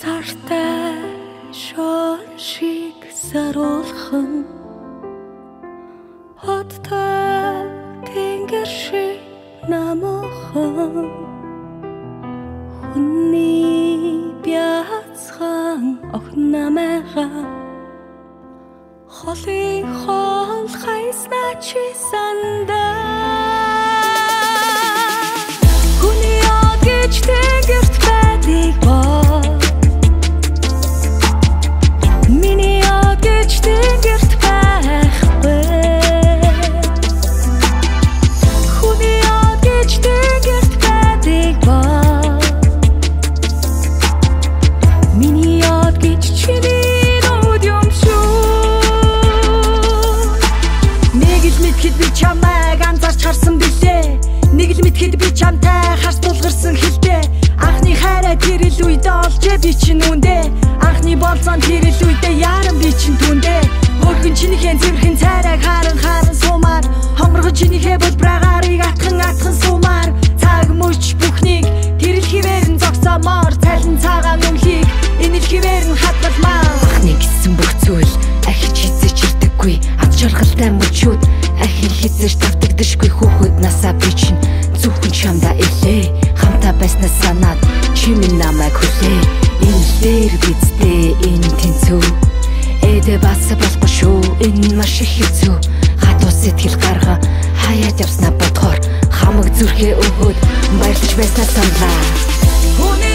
сартай шон шиг саруулхан хоттой тэнгэр шиг намохон хүний бяцхан охнамайгаа холын хол хайсна чи би чинь үндэ Анхны болцоон тэр ил үедээ яаран би чинь түндэ? Хөргөн чинийхэн зэмхэн цайраг харан маш их хэцүү хатуу сэтгэл гарга. Хаяад явснаа бодохоор. Хамаг зүрхээ өгөөд. Баярлаж байснаа санаа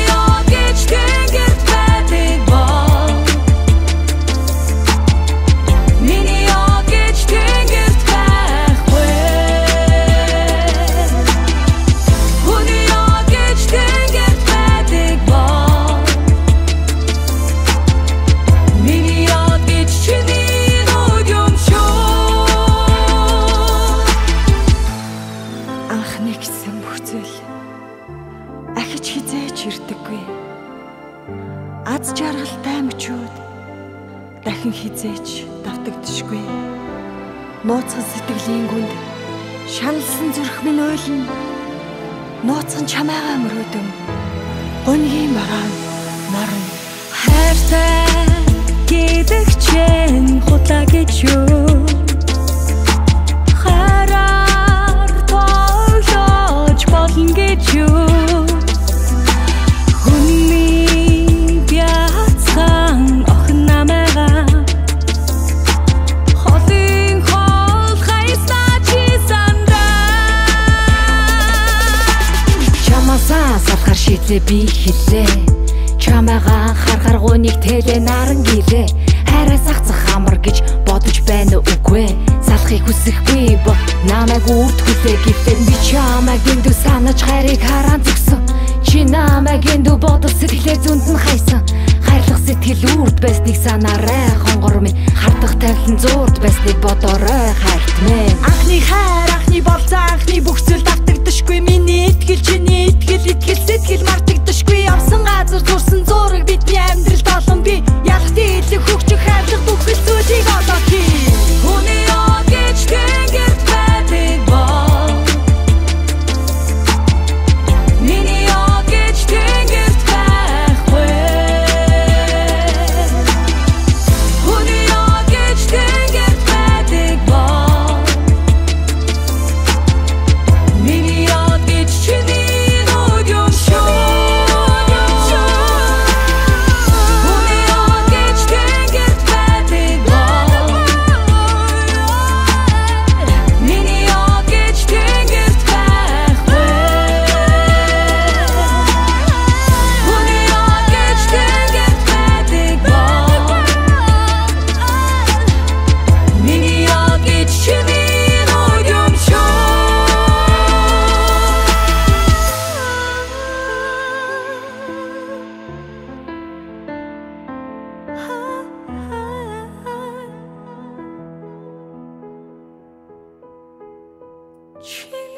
жаргалтай мөчүүд дахин хизээч давтагдшгүй. Нууцхан сэтгэлийн гүнд шаналсан зүрх минь ойлно. Нууцхан чамайгаа мөрөөдөн. Гонгийн бараан наран хайртай гэдэг чинь хутаа гэж юу шийдлээ би хэлээ чамайгаа харахаар гуниг тэлээ наран гилээ. Хайраас ахцах амар гэж бодож байна үгүй. Салахыг хүсэхгүй бо намайг үрд хүлээ гэлээ би чамайг эндүү санаж хайрыг хараан зүгсэн. Чи намайг эндүү бодол сэтгэлээ зүнд нь хайсан. Хайрлах сэтгэл үрд байсныг санаарай хонгор минь хардах тавилан зурд байсныг бодорой. Хайрт минь анхны хайр анхны болцоо анхны бүх зүйл давтагдашгүй миний итгэл чиний итгэл 去。